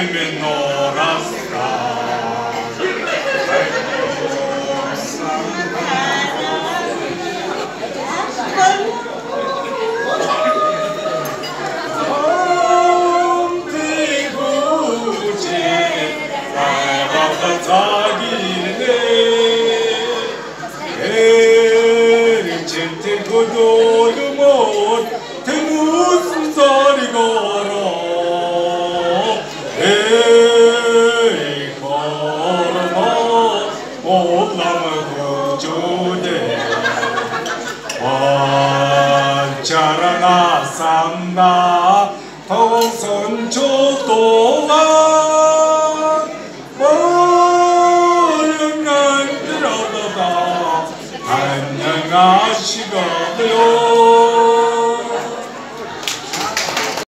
그대면 놀았 올라가고 주네 완자라나 삼나 동선초도가 모양간 들어가다. 안녕하시고요